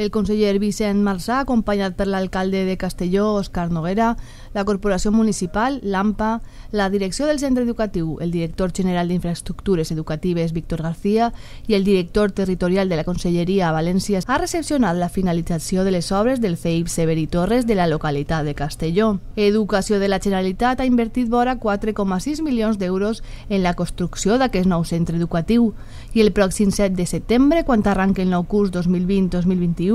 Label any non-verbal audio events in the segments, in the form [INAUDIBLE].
El conseller Vicent Marsà, acompanyat per l'alcalde de Castelló, Òscar Noguera, la Corporació Municipal, l'AMPA, la direcció del centre educatiu, el director general d'Infraestructures Educatives, Víctor García, i el director territorial de la Conselleria a València, ha recepcionat la finalització de les obres del CEIP Severi Torres de la localitat de Castelló. Educació de la Generalitat ha invertit vora 4,6 milions d'euros en la construcció d'aquest nou centre educatiu i el pròxim 7 de setembre, quan arranqui el nou curs 2020-2021,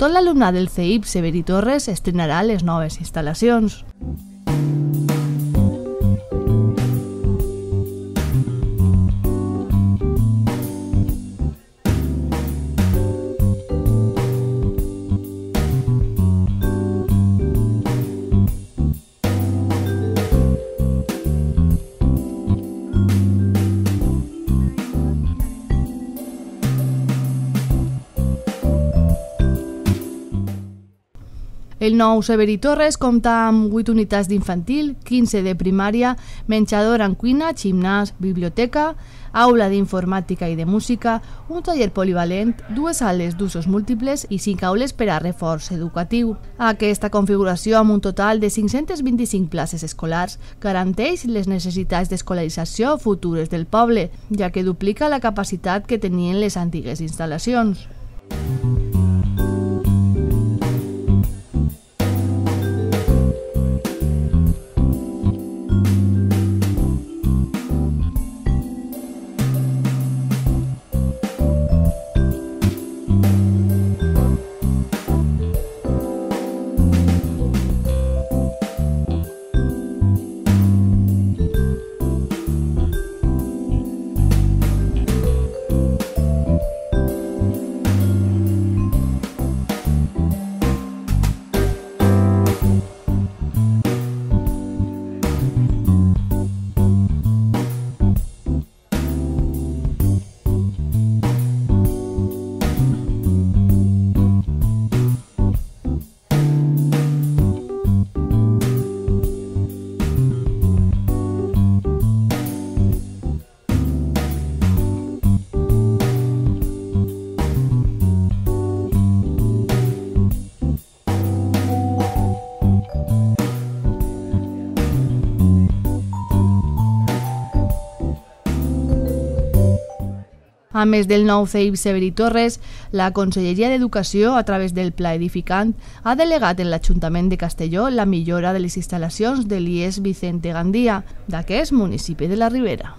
tot l'alumnat del CEIP Severi Torres estrenarà les noves instal·lacions. El nou Severi Torres compta amb 8 unitats d'infantil, 15 de primària, menjador en cuina, gimnàs, biblioteca, aula d'informàtica i de música, un taller polivalent, dues sales d'usos múltiples i 5 aules per a reforç educatiu. Aquesta configuració, amb un total de 525 places escolars, garanteix les necessitats d'escolarització futures del poble, ja que duplica la capacitat que tenien les antigues instal·lacions. A més del nou CEIP Severi Torres, la Conselleria d'Educació, a través del Pla Edificant, ha delegat en l'Ajuntament de Castelló la millora de les instal·lacions de l'IES Vicente Gandia, d'aquest municipi de la Ribera.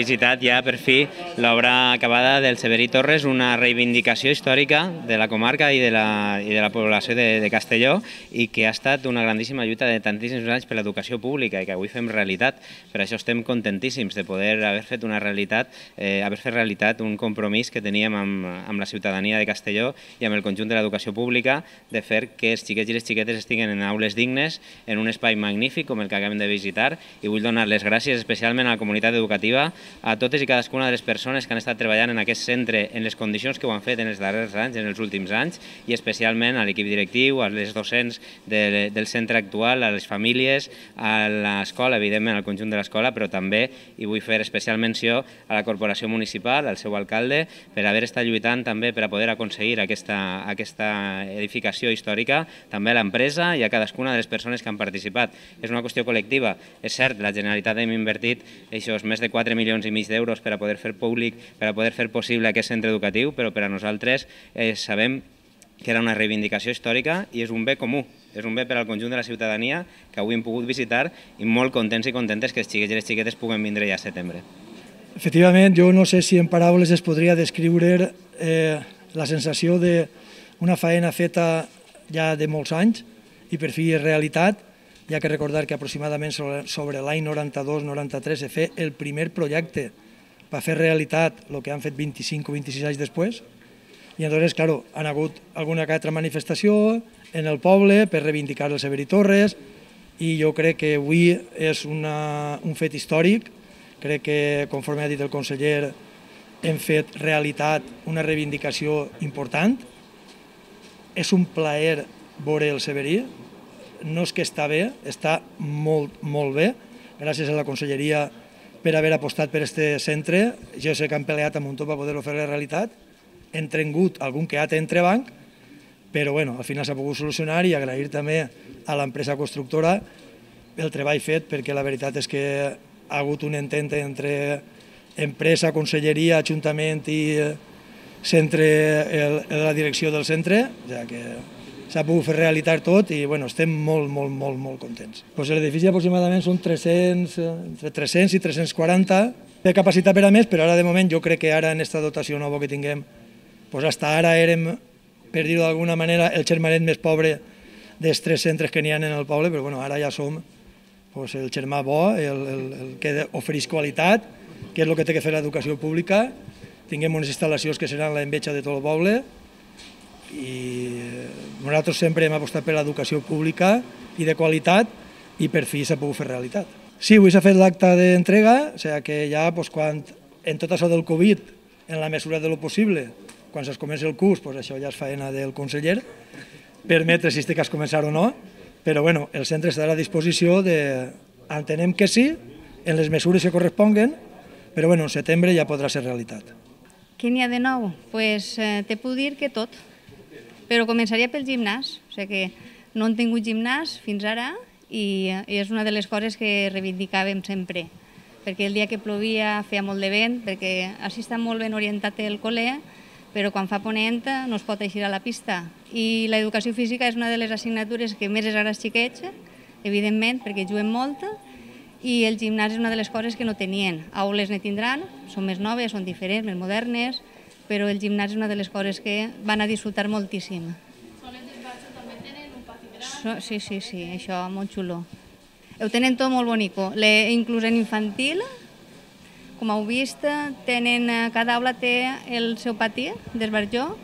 Visitat ja per fi l'obra acabada del Severi Torres, una reivindicació històrica de la comarca i de la, i de la població de, de Castelló i que ha estat una grandíssima lluita de tantíssims anys per l'educació pública i que avui fem realitat. Per això estem contentíssims de poder haver fet una realitat, eh, haver fet realitat un compromís que teníem amb, amb la ciutadania de Castelló i amb el conjunt de l'educació pública de fer que els xiquets i les xiquetes estiguen en aules dignes, en un espai magnífic com el que acabem de visitar i vull donar les gràcies especialment a la comunitat educativa, a totes i cadascuna de les persones que han estat treballant en aquest centre en les condicions que ho han fet en els darrers anys, en els últims anys, i especialment a l'equip directiu, a les docents de, del centre actual, a les famílies, a l'escola, evidentment al conjunt de l'escola, però també, i vull fer especial menció, a la corporació municipal, al seu alcalde, per haver estat lluitant també per a poder aconseguir aquesta, aquesta edificació històrica, també a l'empresa i a cadascuna de les persones que han participat. És una qüestió col·lectiva. És cert, la Generalitat hem invertit això, més de 4 milions i mig d'euros per a poder fer públic, per a poder fer possible aquest centre educatiu, però per a nosaltres eh, sabem que era una reivindicació històrica i és un bé comú, és un bé per al conjunt de la ciutadania que avui hem pogut visitar i molt contents i contentes que els xiquets i les xiquetes puguen vindre ja a setembre. Efectivament, jo no sé si en paraules es podria descriure eh, la sensació d'una faena feta ja de molts anys i per fi és realitat. Hi ha que recordar que aproximadament sobre, l'any 92-93 se fer el primer projecte per fer realitat el que han fet 25 o 26 anys després. I llavors, claro, han hagut alguna altra manifestació en el poble per reivindicar el Severi Torres i jo crec que avui és una, un fet històric. Crec que, conforme ha dit el conseller, hem fet realitat una reivindicació important. És un plaer veure el Severí. No és que està bé, està molt, molt bé. Gràcies a la conselleria per haver apostat per aquest centre. Jo sé que han peleat amb un tot per poder-ho fer la realitat. Hem trengut algun que altre entrebanc, però bueno, al final s'ha pogut solucionar i agrair també a l'empresa constructora el treball fet, perquè la veritat és que ha hagut un entente entre empresa, conselleria, ajuntament i centre, el, la direcció del centre, ja que s'ha pogut fer realitat tot i bueno, estem molt, molt, molt, molt contents. Pues L'edifici aproximadament són 300, eh, entre 300 i 340, té capacitat per a més, però ara de moment jo crec que ara en aquesta dotació nova que tinguem, pues hasta ara érem, per dir-ho d'alguna manera, el germanet més pobre dels tres centres que n'hi ha en el poble, però bueno, ara ja som pues, el germà bo, el, el, el que ofereix qualitat, que és el que té que fer l'educació pública, tinguem unes instal·lacions que seran la enveja de tot el poble, i nosaltres sempre hem apostat per l'educació pública i de qualitat i per fi s'ha pogut fer realitat. Sí, avui s'ha fet l'acte d'entrega, o sigui que ja pues, quan en tot això del Covid, en la mesura de lo possible, quan es comença el curs, pues, això ja és faena del conseller, permetre si es començar o no, però bueno, el centre estarà a disposició de... Entenem que sí, en les mesures que corresponguen, però bueno, en setembre ja podrà ser realitat. Què n'hi ha de nou? Pues, eh, te puc dir que tot, però començaria pel gimnàs, o sigui que no han tingut gimnàs fins ara i és una de les coses que reivindicàvem sempre, perquè el dia que plovia feia molt de vent, perquè així està molt ben orientat el col·le, però quan fa ponent no es pot eixir a la pista. I l'educació física és una de les assignatures que més és ara als xiquets, evidentment, perquè juguen molt, i el gimnàs és una de les coses que no tenien. Aules ne tindran, són més noves, són diferents, més modernes, però el gimnàs és una de les coses que van a disfrutar moltíssim. gran. Sí, sí, sí, això, molt xulo. Ho tenen tot molt bonico, inclús en infantil, com heu vist, tenen, eh, cada aula té el seu pati d'esbarjó,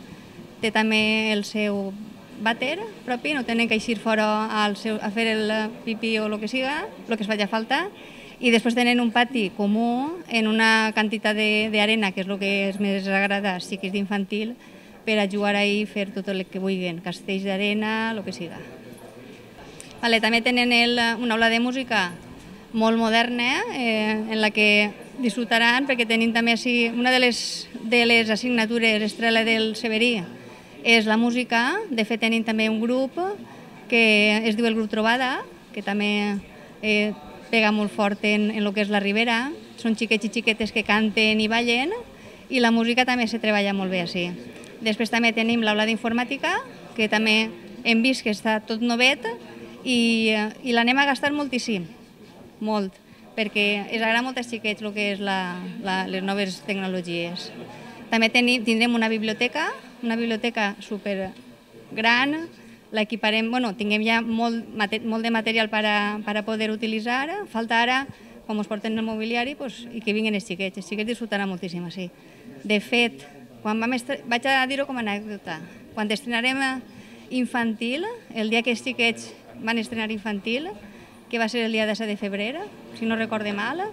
té també el seu vàter propi, no tenen que eixir fora al seu, a fer el pipí o el que siga, el que es vagi a faltar, i després tenen un pati comú en una quantitat d'arena, que és el que és més agrada als xiquis d'infantil, per a jugar ahí i fer tot el que vulguin, castells d'arena, el que siga. Vale, també tenen el, una aula de música molt moderna, eh, en la que disfrutaran, perquè tenim també així, una de les, de les assignatures estrella del Severí és la música, de fet tenim també un grup que es diu el grup Trobada, que també eh, pega molt fort en, en el que és la Ribera, són xiquets i xiquetes que canten i ballen, i la música també se treballa molt bé així. Després també tenim l'aula d'informàtica, que també hem vist que està tot novet, i, i l'anem a gastar moltíssim, molt, perquè es agrada molt als xiquets el que és la, la, les noves tecnologies. També tenim, tindrem una biblioteca, una biblioteca super gran, l'equiparem, bueno, tinguem ja molt, molt de material per a, per a poder utilitzar, falta ara, com es porten el mobiliari, pues, i que vinguin els xiquets. Els xiquets disfrutaran moltíssim, sí. De fet, quan vam vaig a dir-ho com a anècdota, quan estrenarem infantil, el dia que els xiquets van estrenar infantil, que va ser el dia de 7 de febrer, si no recorde mal,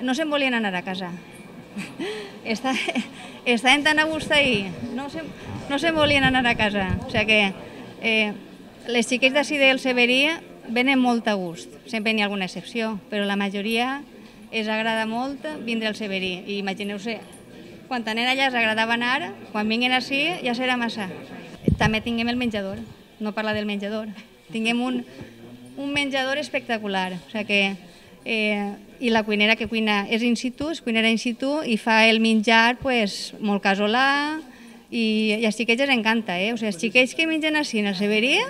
no se'n volien anar a casa. [LAUGHS] Està, [LAUGHS] estaven tan a gust ahir, no se'n no se volien anar a casa. O sigui que Eh, les xiquets d'ací del Severí venen molt a gust, sempre n'hi ha alguna excepció, però la majoria es agrada molt vindre al Severí. I imagineu-se, quan anem allà els agradava anar, quan vinguen així ja serà massa. També tinguem el menjador, no parla del menjador. Tinguem un, un menjador espectacular, o sigui que eh, i la cuinera que cuina és in situ, és cuinera in situ i fa el menjar pues, molt casolà, i, i als xiquets els encanta, eh? O sigui, els xiquets que mengen així en el Severia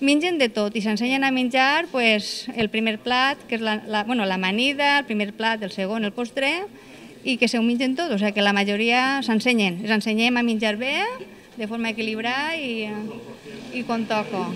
mengen de tot i s'ensenyen a menjar pues, el primer plat, que és la, la, bueno, el primer plat, el segon, el postre, i que se ho mengen tot, o sigui que la majoria s'ensenyen. Els ensenyem a menjar bé, de forma equilibrada i, i com toco.